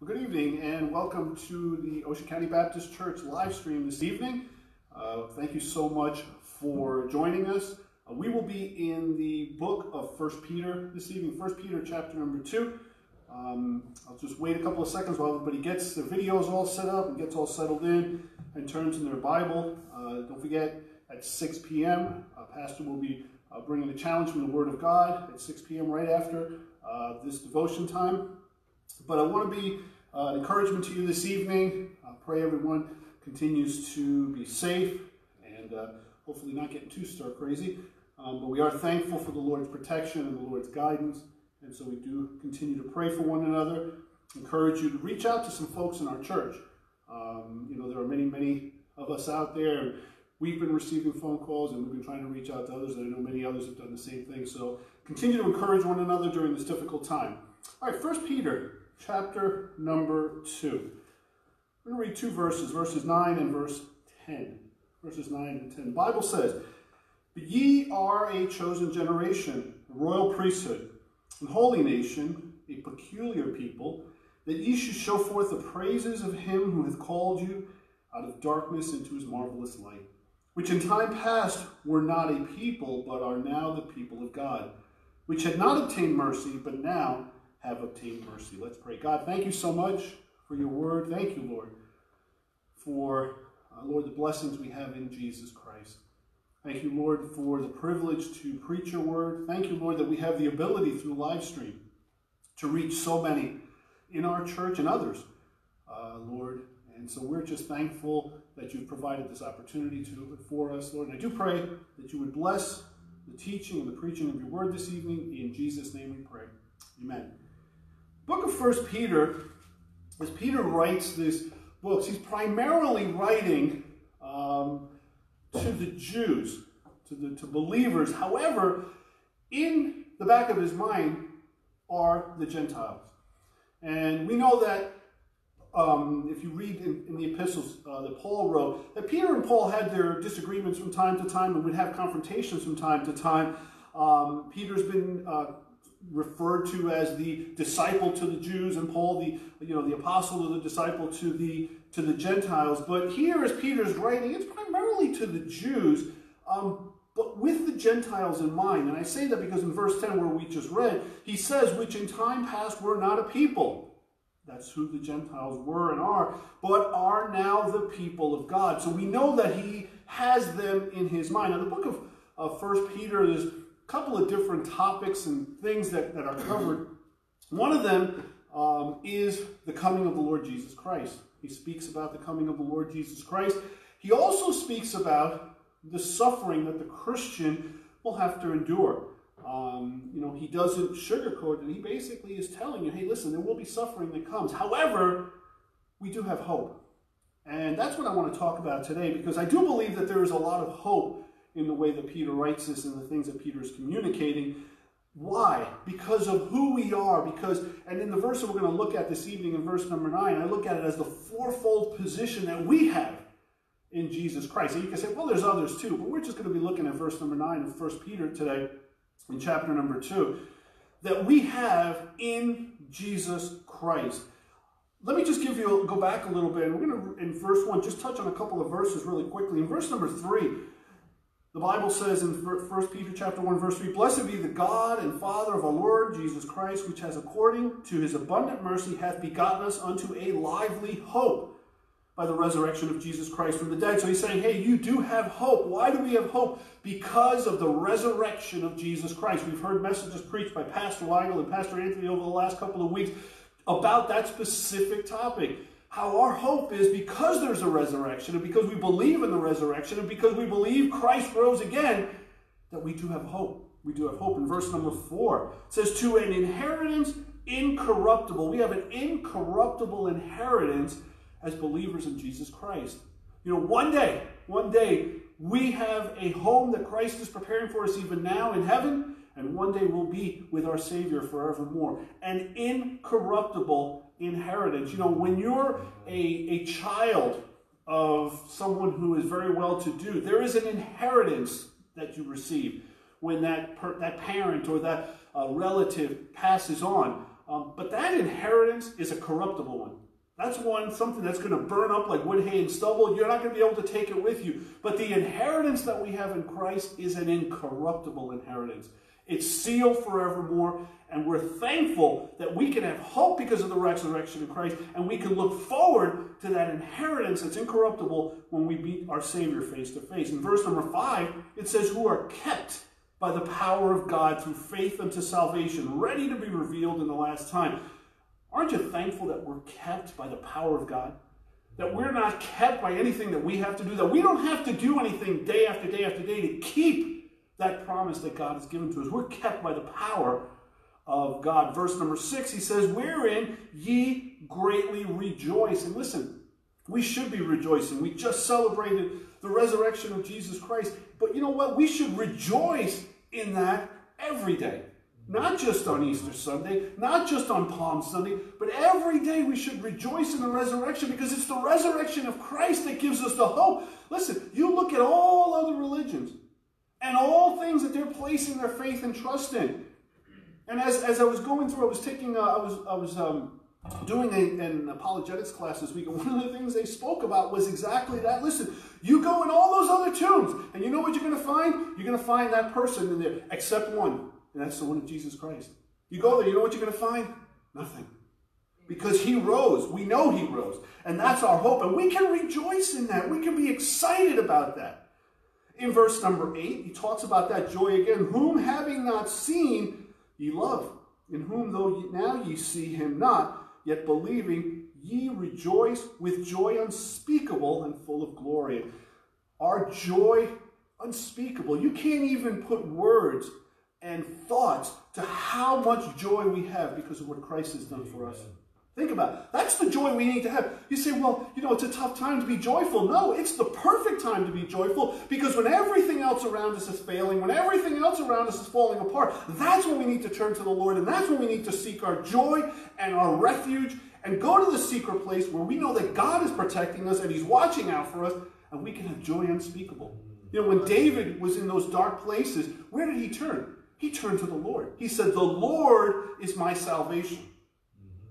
Well, good evening and welcome to the Ocean County Baptist Church live stream this evening. Uh, thank you so much for joining us. Uh, we will be in the book of First Peter this evening, First Peter chapter number 2. Um, I'll just wait a couple of seconds while everybody gets their videos all set up and gets all settled in and turns in their Bible. Uh, don't forget, at 6 p.m., uh, Pastor will be uh, bringing the challenge from the Word of God at 6 p.m. right after uh, this devotion time. But I want to be uh, an encouragement to you this evening. I pray everyone continues to be safe and uh, hopefully not getting too stir crazy. Um, but we are thankful for the Lord's protection and the Lord's guidance. And so we do continue to pray for one another. Encourage you to reach out to some folks in our church. Um, you know, there are many, many of us out there. We've been receiving phone calls and we've been trying to reach out to others. And I know many others have done the same thing. So continue to encourage one another during this difficult time. All right, First Peter chapter number 2. I'm going to read two verses, verses 9 and verse 10. Verses 9 and 10. The Bible says, But ye are a chosen generation, a royal priesthood, and holy nation, a peculiar people, that ye should show forth the praises of him who hath called you out of darkness into his marvelous light, which in time past were not a people, but are now the people of God, which had not obtained mercy, but now have obtained mercy. Let's pray. God, thank you so much for your word. Thank you, Lord, for, uh, Lord, the blessings we have in Jesus Christ. Thank you, Lord, for the privilege to preach your word. Thank you, Lord, that we have the ability through live stream to reach so many in our church and others, uh, Lord. And so we're just thankful that you've provided this opportunity to for us, Lord. And I do pray that you would bless the teaching and the preaching of your word this evening. In Jesus' name we pray. Amen book of First Peter, as Peter writes these books, he's primarily writing um, to the Jews, to the to believers. However, in the back of his mind are the Gentiles, and we know that um, if you read in, in the epistles uh, that Paul wrote, that Peter and Paul had their disagreements from time to time and would have confrontations from time to time. Um, Peter's been uh, referred to as the disciple to the Jews and Paul the you know the apostle to the disciple to the to the Gentiles. But here as Peter's writing, it's primarily to the Jews, um, but with the Gentiles in mind. And I say that because in verse 10 where we just read, he says, which in time past were not a people. That's who the Gentiles were and are, but are now the people of God. So we know that he has them in his mind. Now the book of uh, First Peter is couple of different topics and things that, that are covered. One of them um, is the coming of the Lord Jesus Christ. He speaks about the coming of the Lord Jesus Christ. He also speaks about the suffering that the Christian will have to endure. Um, you know, he doesn't sugarcoat it. He basically is telling you, hey, listen, there will be suffering that comes. However, we do have hope. And that's what I want to talk about today because I do believe that there is a lot of hope in the way that Peter writes this and the things that Peter is communicating. Why? Because of who we are. Because, and in the verse that we're going to look at this evening, in verse number nine, I look at it as the fourfold position that we have in Jesus Christ. And you can say, well, there's others too, but we're just going to be looking at verse number nine of First Peter today, in chapter number two, that we have in Jesus Christ. Let me just give you, go back a little bit. We're going to, in verse one, just touch on a couple of verses really quickly. In verse number three, the Bible says in 1 Peter chapter 1, verse 3, Blessed be the God and Father of our Lord Jesus Christ, which has according to his abundant mercy hath begotten us unto a lively hope by the resurrection of Jesus Christ from the dead. So he's saying, hey, you do have hope. Why do we have hope? Because of the resurrection of Jesus Christ. We've heard messages preached by Pastor Weigel and Pastor Anthony over the last couple of weeks about that specific topic how our hope is because there's a resurrection and because we believe in the resurrection and because we believe Christ rose again, that we do have hope. We do have hope. In verse number four, it says, To an inheritance incorruptible. We have an incorruptible inheritance as believers in Jesus Christ. You know, one day, one day, we have a home that Christ is preparing for us even now in heaven, and one day we'll be with our Savior forevermore. An incorruptible inheritance. You know, when you're a, a child of someone who is very well to do, there is an inheritance that you receive when that, per, that parent or that uh, relative passes on. Um, but that inheritance is a corruptible one. That's one, something that's going to burn up like wood, hay, and stubble. You're not going to be able to take it with you. But the inheritance that we have in Christ is an incorruptible inheritance. It's sealed forevermore, and we're thankful that we can have hope because of the resurrection of Christ, and we can look forward to that inheritance that's incorruptible when we meet our Savior face to face. In verse number five, it says, Who are kept by the power of God through faith unto salvation, ready to be revealed in the last time. Aren't you thankful that we're kept by the power of God? That we're not kept by anything that we have to do, that we don't have to do anything day after day after day to keep that promise that God has given to us. We're kept by the power of God. Verse number six, he says, Wherein ye greatly rejoice. And listen, we should be rejoicing. We just celebrated the resurrection of Jesus Christ. But you know what? We should rejoice in that every day. Not just on Easter Sunday, not just on Palm Sunday, but every day we should rejoice in the resurrection because it's the resurrection of Christ that gives us the hope. Listen, you look at all other religions, and all things that they're placing their faith and trust in. And as, as I was going through, I was taking, uh, I was, I was um, doing a, an apologetics class this week, and one of the things they spoke about was exactly that. Listen, you go in all those other tombs, and you know what you're going to find? You're going to find that person in there, except one, and that's the one of Jesus Christ. You go there, you know what you're going to find? Nothing. Because he rose. We know he rose. And that's our hope. And we can rejoice in that. We can be excited about that in verse number 8, he talks about that joy again. Whom having not seen, ye love. In whom though now ye see him not, yet believing, ye rejoice with joy unspeakable and full of glory. Our joy unspeakable. You can't even put words and thoughts to how much joy we have because of what Christ has done for us. Think about it. That's the joy we need to have. You say, well, you know, it's a tough time to be joyful. No, it's the perfect time to be joyful because when everything else around us is failing, when everything else around us is falling apart, that's when we need to turn to the Lord and that's when we need to seek our joy and our refuge and go to the secret place where we know that God is protecting us and He's watching out for us and we can have joy unspeakable. You know, when David was in those dark places, where did he turn? He turned to the Lord. He said, The Lord is my salvation.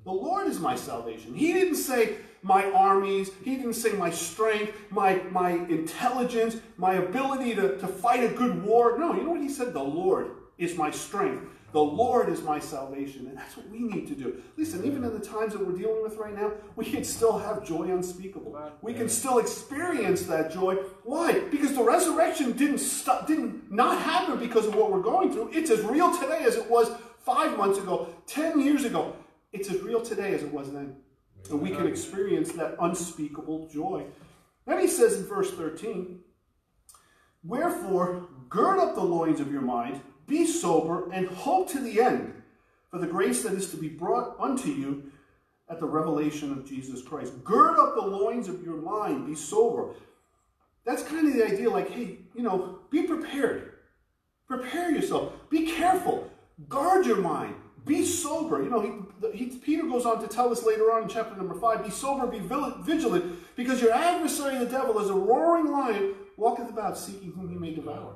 The Lord is my salvation. He didn't say my armies. He didn't say my strength, my, my intelligence, my ability to, to fight a good war. No, you know what he said? The Lord is my strength. The Lord is my salvation. And that's what we need to do. Listen, even in the times that we're dealing with right now, we can still have joy unspeakable. We can still experience that joy. Why? Because the resurrection didn't stop, didn't not happen because of what we're going through. It's as real today as it was five months ago, ten years ago. It's as real today as it was then. And we can experience that unspeakable joy. Then he says in verse 13, Wherefore, gird up the loins of your mind, be sober, and hope to the end for the grace that is to be brought unto you at the revelation of Jesus Christ. Gird up the loins of your mind, be sober. That's kind of the idea like, hey, you know, be prepared. Prepare yourself. Be careful. Guard your mind. Be sober. You know, he, he, Peter goes on to tell us later on in chapter number 5, Be sober, be vigilant, because your adversary, the devil, is a roaring lion, walketh about seeking whom he may devour.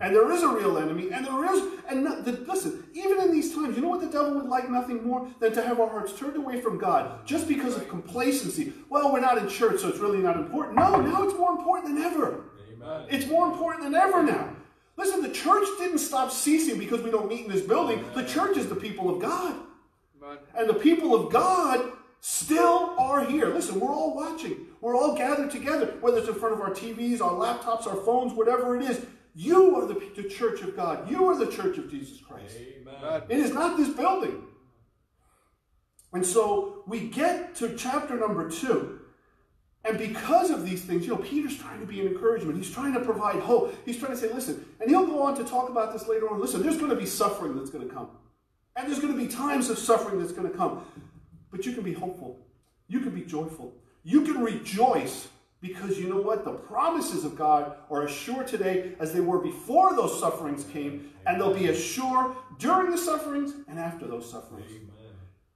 And there is a real enemy, and there is, and the, listen, even in these times, you know what the devil would like nothing more than to have our hearts turned away from God just because of complacency. Well, we're not in church, so it's really not important. No, now it's more important than ever. Amen. It's more important than ever now. Listen, the church didn't stop ceasing because we don't meet in this building. The church is the people of God. And the people of God still are here. Listen, we're all watching. We're all gathered together, whether it's in front of our TVs, our laptops, our phones, whatever it is. You are the, the church of God. You are the church of Jesus Christ. Amen. It is not this building. And so we get to chapter number two. And because of these things, you know, Peter's trying to be an encouragement. He's trying to provide hope. He's trying to say, listen, and he'll go on to talk about this later on. Listen, there's going to be suffering that's going to come. And there's going to be times of suffering that's going to come. But you can be hopeful. You can be joyful. You can rejoice because you know what? The promises of God are as sure today as they were before those sufferings came, and they'll be as sure during the sufferings and after those sufferings. Amen.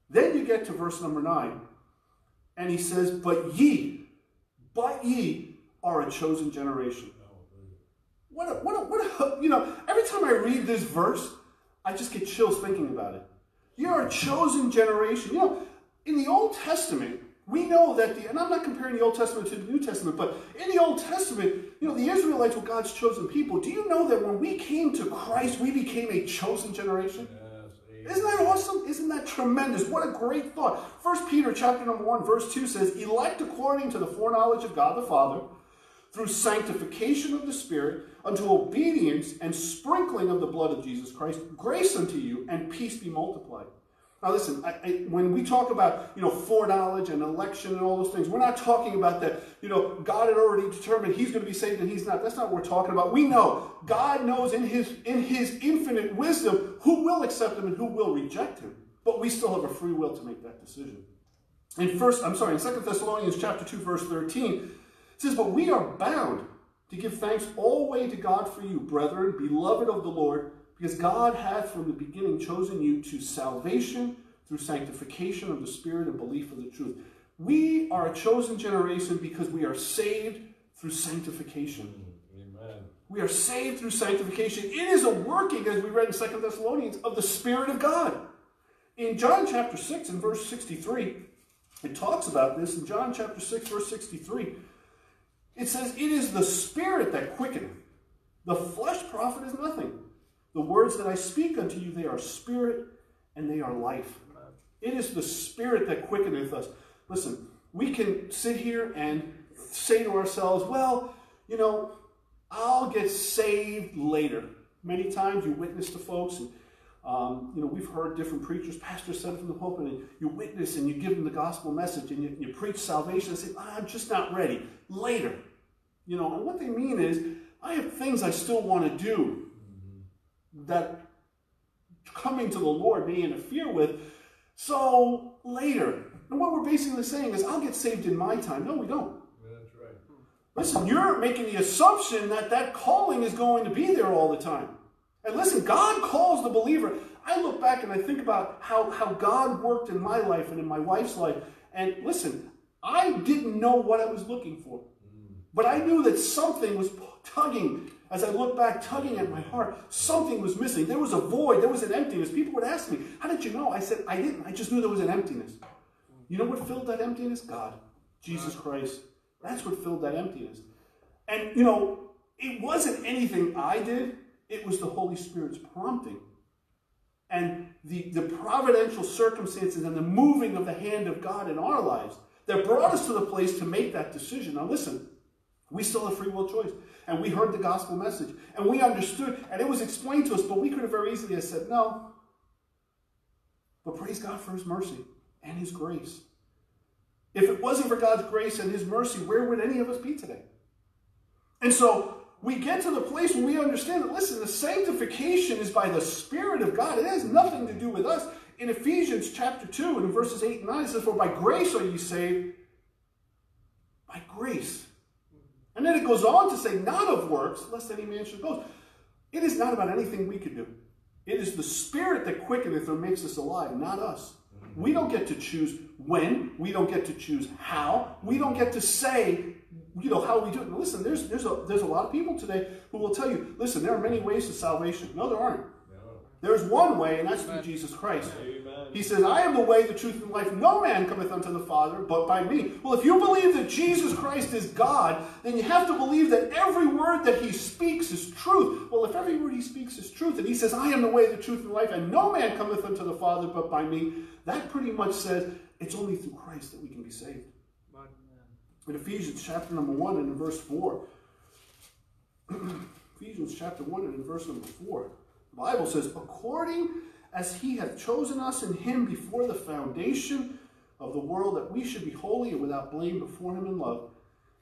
Then you get to verse number 9, and he says, But ye, but ye are a chosen generation. What a, what a, what a, you know, every time I read this verse, I just get chills thinking about it. You're a chosen generation. You know, in the Old Testament, we know that the, and I'm not comparing the Old Testament to the New Testament, but in the Old Testament, you know, the Israelites were God's chosen people. Do you know that when we came to Christ, we became a chosen generation? Yes, Isn't that awesome? Isn't that tremendous? What a great thought. First Peter chapter number one, verse two says, elect according to the foreknowledge of God the Father, through sanctification of the Spirit, unto obedience and sprinkling of the blood of Jesus Christ, grace unto you, and peace be multiplied. Now listen, I, I, when we talk about, you know, foreknowledge and election and all those things, we're not talking about that, you know, God had already determined he's going to be saved and he's not. That's not what we're talking about. We know God knows in his, in his infinite wisdom who will accept him and who will reject him. But we still have a free will to make that decision. In first, I'm sorry, in Second Thessalonians chapter 2, verse 13, it says, But we are bound to give thanks always to God for you, brethren, beloved of the Lord, because God hath from the beginning chosen you to salvation through sanctification of the Spirit and belief of the truth. We are a chosen generation because we are saved through sanctification. Amen. We are saved through sanctification. It is a working, as we read in Second Thessalonians, of the Spirit of God. In John chapter 6 and verse 63, it talks about this. In John chapter 6, verse 63, it says, It is the Spirit that quickeneth. The flesh profit is nothing. The words that I speak unto you, they are spirit and they are life. It is the spirit that quickeneth us. Listen, we can sit here and say to ourselves, well, you know, I'll get saved later. Many times you witness to folks, and um, you know, we've heard different preachers, pastors said from the pulpit, and you witness and you give them the gospel message and you, you preach salvation and say, I'm just not ready. Later. You know, and what they mean is, I have things I still want to do that coming to the Lord may interfere with. So later, and what we're basically saying is, I'll get saved in my time. No, we don't. That's right. Listen, you're making the assumption that that calling is going to be there all the time. And listen, God calls the believer. I look back and I think about how, how God worked in my life and in my wife's life. And listen, I didn't know what I was looking for. Mm. But I knew that something was tugging as I looked back, tugging at my heart, something was missing. There was a void. There was an emptiness. People would ask me, How did you know? I said, I didn't. I just knew there was an emptiness. You know what filled that emptiness? God, Jesus Christ. That's what filled that emptiness. And, you know, it wasn't anything I did, it was the Holy Spirit's prompting. And the, the providential circumstances and the moving of the hand of God in our lives that brought us to the place to make that decision. Now, listen, we still have free will choice and we heard the gospel message and we understood and it was explained to us, but we could have very easily have said no. But praise God for his mercy and his grace. If it wasn't for God's grace and his mercy, where would any of us be today? And so we get to the place where we understand that, listen, the sanctification is by the Spirit of God. It has nothing to do with us. In Ephesians chapter 2 and verses 8 and 9, it says, For by grace are you saved. By grace and then it goes on to say, not of works, lest any man should boast. It is not about anything we can do. It is the Spirit that quickeneth or makes us alive, not us. We don't get to choose when. We don't get to choose how. We don't get to say, you know, how we do it. Now, listen, there's, there's, a, there's a lot of people today who will tell you, listen, there are many ways to salvation. No, there aren't. There's one way, and that's through Jesus Christ. Amen. He says, I am the way, the truth, and life. No man cometh unto the Father but by me. Well, if you believe that Jesus Christ is God, then you have to believe that every word that he speaks is truth. Well, if every word he speaks is truth, and he says, I am the way, the truth, and life, and no man cometh unto the Father but by me, that pretty much says it's only through Christ that we can be saved. In Ephesians chapter number 1 and in verse 4, Ephesians chapter 1 and in verse number 4, the Bible says, according as he hath chosen us in him before the foundation of the world, that we should be holy and without blame before him in love,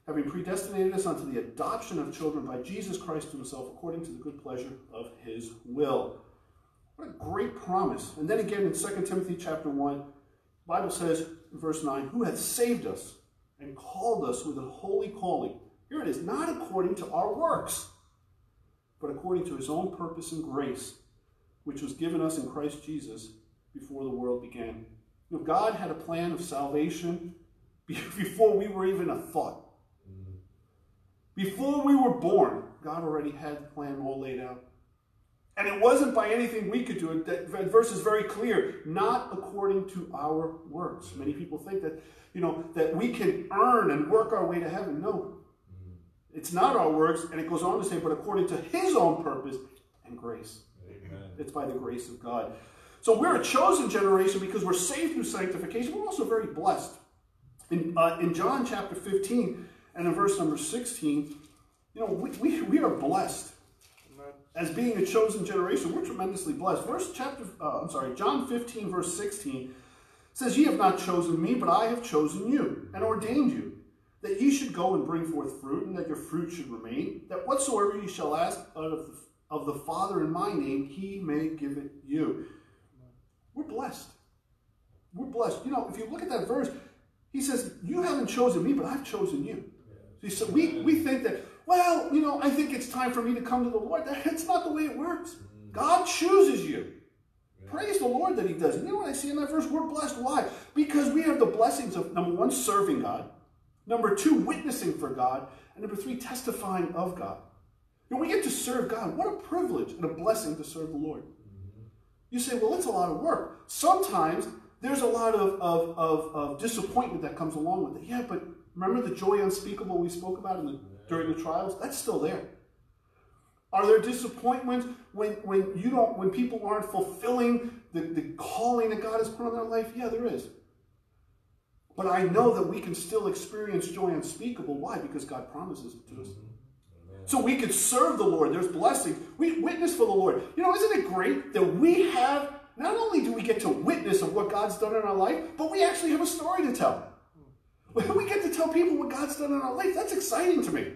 having predestinated us unto the adoption of children by Jesus Christ himself, according to the good pleasure of his will. What a great promise. And then again in 2 Timothy chapter 1, the Bible says in verse 9, who hath saved us and called us with a holy calling. Here it is, not according to our works, but according to his own purpose and grace, which was given us in Christ Jesus before the world began. You know, God had a plan of salvation before we were even a thought. Before we were born, God already had the plan all laid out. And it wasn't by anything we could do. That verse is very clear. Not according to our works. Many people think that, you know, that we can earn and work our way to heaven. No. It's not our works, and it goes on to say, but according to his own purpose and grace. Amen. It's by the grace of God. So we're a chosen generation because we're saved through sanctification. We're also very blessed. In, uh, in John chapter 15 and in verse number 16, you know, we, we, we are blessed as being a chosen generation, we're tremendously blessed. Verse chapter, uh, I'm sorry, John 15, verse 16 says, Ye have not chosen me, but I have chosen you and ordained you, that ye should go and bring forth fruit, and that your fruit should remain, that whatsoever ye shall ask out of the, of the Father in my name, he may give it you. We're blessed. We're blessed. You know, if you look at that verse, he says, You haven't chosen me, but I've chosen you. So we, we think that well, you know, I think it's time for me to come to the Lord. That's not the way it works. God chooses you. Praise the Lord that he does. And you know what I see in that verse? We're blessed. Why? Because we have the blessings of, number one, serving God. Number two, witnessing for God. And number three, testifying of God. And we get to serve God. What a privilege and a blessing to serve the Lord. You say, well, it's a lot of work. Sometimes there's a lot of, of, of, of disappointment that comes along with it. Yeah, but remember the joy unspeakable we spoke about the during the trials, that's still there. Are there disappointments when, when you don't when people aren't fulfilling the, the calling that God has put on their life? Yeah, there is. But I know that we can still experience joy unspeakable. Why? Because God promises it to us. So we could serve the Lord. There's blessings. We witness for the Lord. You know, isn't it great that we have, not only do we get to witness of what God's done in our life, but we actually have a story to tell. We get to tell people what God's done in our life, that's exciting to me.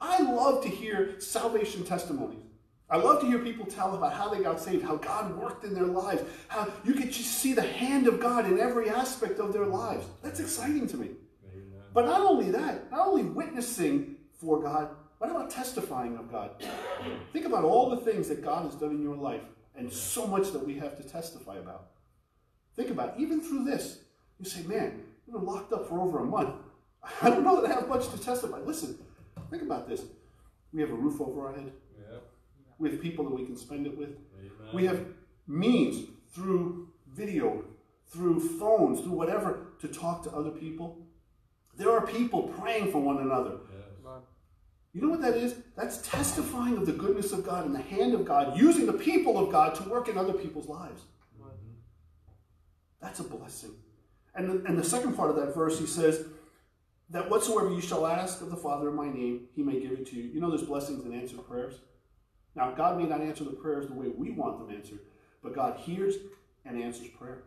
I love to hear salvation testimonies. I love to hear people tell about how they got saved, how God worked in their lives, how you could just see the hand of God in every aspect of their lives. That's exciting to me. But not only that, not only witnessing for God, what about testifying of God? Think about all the things that God has done in your life and so much that we have to testify about. Think about it. Even through this, you say, man, We've been locked up for over a month. I don't know that I have much to testify. Listen, think about this. We have a roof over our head. Yeah. We have people that we can spend it with. Amen. We have means through video, through phones, through whatever, to talk to other people. There are people praying for one another. You know what that is? That's testifying of the goodness of God and the hand of God, using the people of God to work in other people's lives. That's a blessing. And the, and the second part of that verse, he says, that whatsoever you shall ask of the Father in my name, he may give it to you. You know there's blessings in answered prayers. Now, God may not answer the prayers the way we want them answered, but God hears and answers prayer.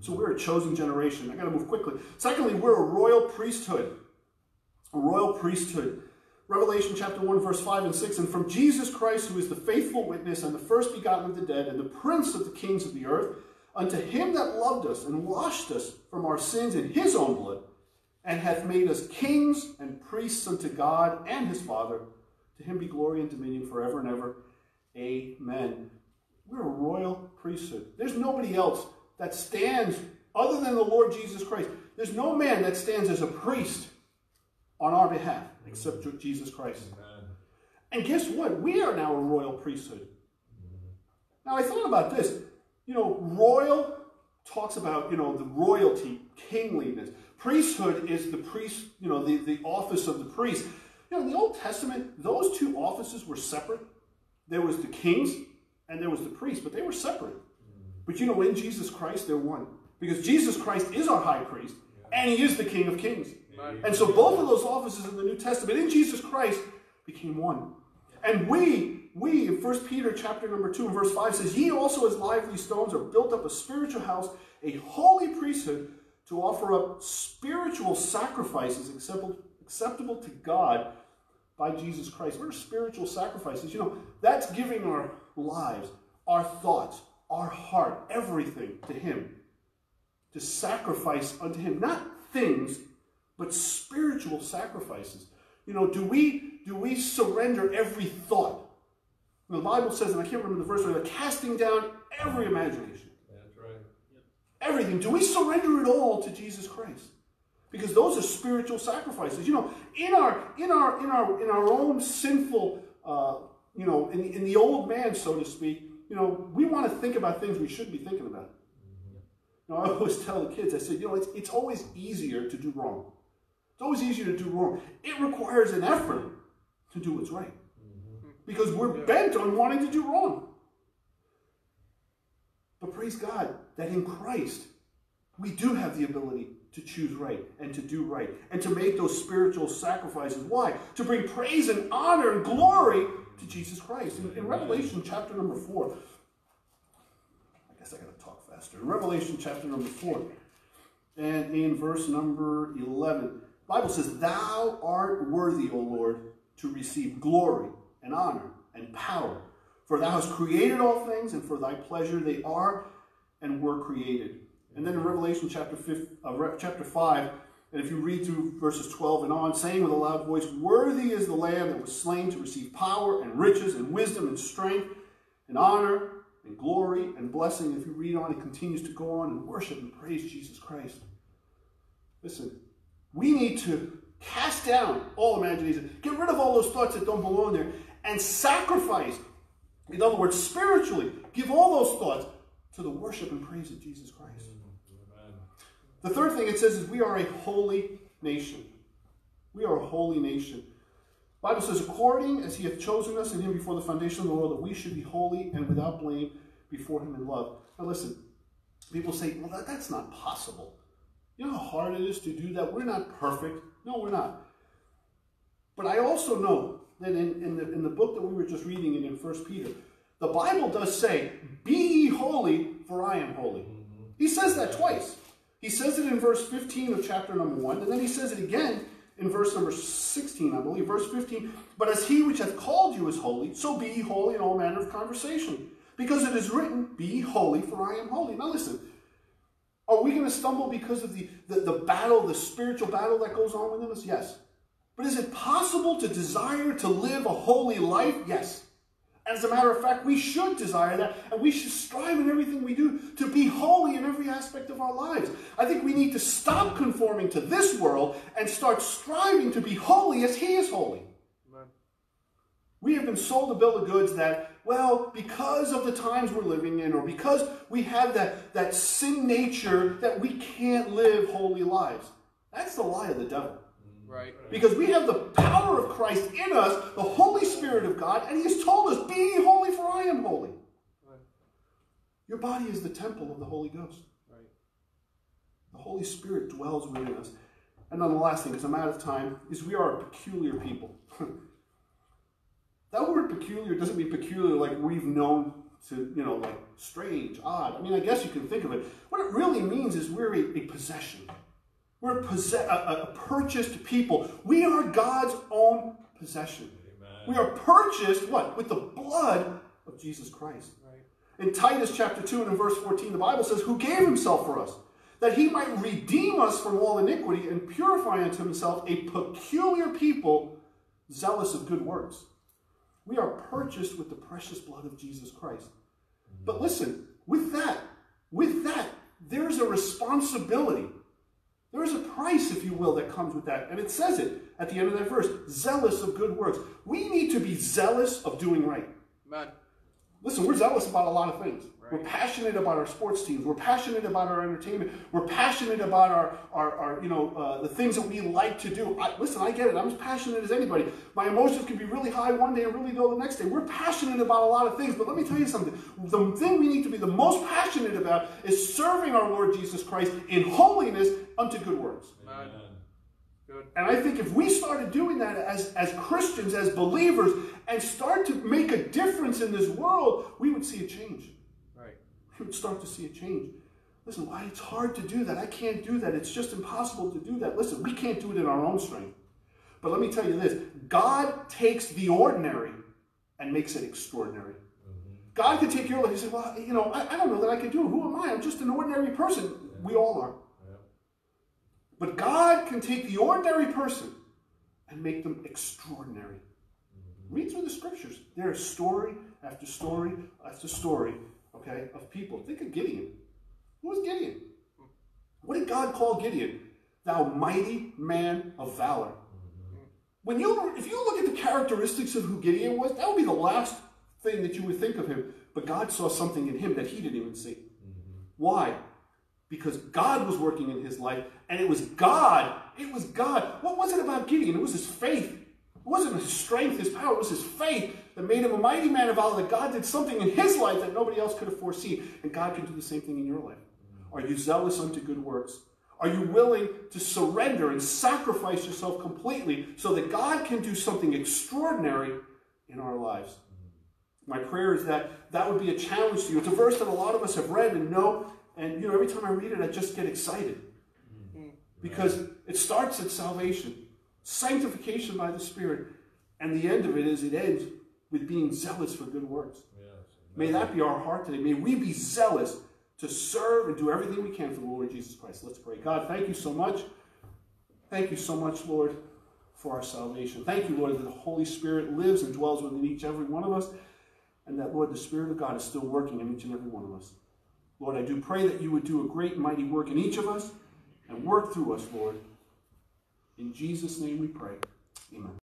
So we're a chosen generation. I got to move quickly. Secondly, we're a royal priesthood. A royal priesthood. Revelation chapter 1, verse 5 and 6. And from Jesus Christ, who is the faithful witness and the first begotten of the dead and the prince of the kings of the earth, unto him that loved us and washed us from our sins in his own blood, and hath made us kings and priests unto God and his Father. To him be glory and dominion forever and ever. Amen. We're a royal priesthood. There's nobody else that stands other than the Lord Jesus Christ. There's no man that stands as a priest on our behalf except Jesus Christ. Amen. And guess what? We are now a royal priesthood. Mm-hmm. Now I thought about this. You know, royal talks about, you know, the royalty, kingliness. Priesthood is the priest, you know, the, the office of the priest. You know, in the Old Testament, those two offices were separate. There was the kings and there was the priest, but they were separate. Mm-hmm. But you know, in Jesus Christ, they're one. Because Jesus Christ is our high priest and he is the King of Kings. And so both of those offices in the New Testament in Jesus Christ became one. And we we, in 1 Peter chapter number 2 and verse 5 says, Ye also as lively stones are built up a spiritual house, a holy priesthood, to offer up spiritual sacrifices acceptable, acceptable to God by Jesus Christ. What are spiritual sacrifices? You know, that's giving our lives, our thoughts, our heart, everything to Him. To sacrifice unto Him. Not things, but spiritual sacrifices. You know, do we do we surrender every thought? The Bible says, and I can't remember the verse, but casting down every imagination. That's right. Everything. Do we surrender it all to Jesus Christ? Because those are spiritual sacrifices. You know, in our in our in our in our own sinful, uh, you know, in, in the old man, so to speak, you know, we want to think about things we shouldn't be thinking about. You know, I always tell the kids, I said, you know, it's, it's always easier to do wrong. It's always easier to do wrong. It requires an effort to do what's right. Mm-hmm. Because we're bent on wanting to do wrong. But praise God that in Christ, we do have the ability to choose right and to do right and to make those spiritual sacrifices. Why? To bring praise and honor and glory to Jesus Christ. In, in Revelation chapter number 4, I guess I got to talk faster. In Revelation chapter number 4, and in verse number 11, Bible says, Thou art worthy, O Lord, to receive glory and honor and power. For thou hast created all things, and for thy pleasure they are and were created. And then in Revelation chapter, 5, uh, chapter 5, and if you read through verses 12 and on, saying with a loud voice, Worthy is the Lamb that was slain to receive power and riches and wisdom and strength and honor and glory and blessing. If you read on, it continues to go on and worship and praise Jesus Christ. Listen, we need to cast down all imagination, get rid of all those thoughts that don't belong there, and sacrifice. In other words, spiritually, give all those thoughts to the worship and praise of Jesus Christ. The third thing it says is we are a holy nation. We are a holy nation. The Bible says, according as he hath chosen us in him before the foundation of the world, that we should be holy and without blame before him in love. Now listen, people say, well, that, that's not possible. You know how hard it is to do that? We're not perfect. No, we're not. But I also know that in, in, the, in the book that we were just reading in, in 1 Peter, the Bible does say, Be ye holy, for I am holy. Mm-hmm. He says that twice. He says it in verse 15 of chapter number 1, and then he says it again in verse number 16, I believe, verse 15. But as he which hath called you is holy, so be ye holy in all manner of conversation. Because it is written, Be holy, for I am holy. Now listen, are we going to stumble because of the, the, the battle, the spiritual battle that goes on within us? Yes. But is it possible to desire to live a holy life? Yes. As a matter of fact, we should desire that, and we should strive in everything we do to be holy in every aspect of our lives. I think we need to stop conforming to this world and start striving to be holy as He is holy. Amen. We have been sold a bill of goods that, well, because of the times we're living in, or because we have that, that sin nature, that we can't live holy lives. That's the lie of the devil. Right. Because we have the power of Christ in us, the Holy Spirit of God, and He has told us, Be holy, for I am holy. Right. Your body is the temple of the Holy Ghost. Right. The Holy Spirit dwells within us. And then the last thing, because I'm out of time, is we are a peculiar people. that word peculiar doesn't mean peculiar like we've known to, you know, like strange, odd. I mean, I guess you can think of it. What it really means is we're a, a possession. We're a, a, purchased people. We are God's own possession. Amen. We are purchased, what? With the blood of Jesus Christ. Right. In Titus chapter 2 and in verse 14, the Bible says, Who gave himself for us, that he might redeem us from all iniquity and purify unto himself a peculiar people, zealous of good works. We are purchased with the precious blood of Jesus Christ. But listen, with that, with that, there's a responsibility there is a price, if you will, that comes with that. And it says it at the end of that verse zealous of good works. We need to be zealous of doing right. Amen. Listen, we're zealous about a lot of things. Right. We're passionate about our sports teams. We're passionate about our entertainment. We're passionate about our, our, our you know, uh, the things that we like to do. I, listen, I get it. I'm as passionate as anybody. My emotions can be really high one day and really low the next day. We're passionate about a lot of things. But let me tell you something. The thing we need to be the most passionate about is serving our Lord Jesus Christ in holiness unto good works. Amen. And I think if we started doing that as, as Christians, as believers, and start to make a difference in this world, we would see a change. Right. We would start to see a change. Listen, why it's hard to do that. I can't do that. It's just impossible to do that. Listen, we can't do it in our own strength. But let me tell you this God takes the ordinary and makes it extraordinary. Mm-hmm. God could take your life. He said, Well, you know, I, I, don't know that I can do it. Who am I? I'm just an ordinary person. We all are. But God can take the ordinary person and make them extraordinary. Read through the scriptures. There is story after story after story, okay, of people. Think of Gideon. Who was Gideon? What did God call Gideon? Thou mighty man of valor. When you, if you look at the characteristics of who Gideon was, that would be the last thing that you would think of him. but God saw something in him that he didn't even see. Why? Because God was working in his life, and it was God. It was God. What was it about Gideon? It was his faith. It wasn't his strength, his power. It was his faith that made him a mighty man of valor. That God did something in his life that nobody else could have foreseen. And God can do the same thing in your life. Are you zealous unto good works? Are you willing to surrender and sacrifice yourself completely so that God can do something extraordinary in our lives? My prayer is that that would be a challenge to you. It's a verse that a lot of us have read and know, and you know, every time I read it, I just get excited. Because it starts at salvation, sanctification by the Spirit, and the end of it is it ends with being zealous for good works. May that be our heart today. May we be zealous to serve and do everything we can for the Lord Jesus Christ. Let's pray. God, thank you so much. Thank you so much, Lord, for our salvation. Thank you, Lord, that the Holy Spirit lives and dwells within each and every one of us, and that, Lord, the Spirit of God is still working in each and every one of us. Lord, I do pray that you would do a great mighty work in each of us and work through us, Lord. In Jesus' name we pray. Amen.